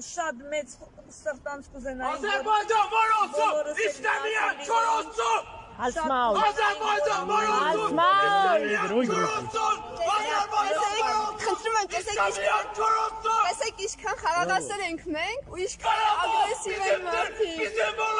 ու շատ մեծ սրտանց կուզենայի, որ Azərbaycan var olsun! Doğrusu İstəməyən dinləsin. kör olsun! Ասմալ, Azərbaycan var olsun! Asmal! İstəməyən kör olsun! Azərbaycan var olsun! Խնդրում եմ, տեսեք İstəməyən ինչքան kör olsun! տեսեք ինչքան խաղաղասեր ենք մենք ու ինչքան Qarabağ ագրեսիվ են bizimdir, մարդիկ։ bizim olacaq! Դե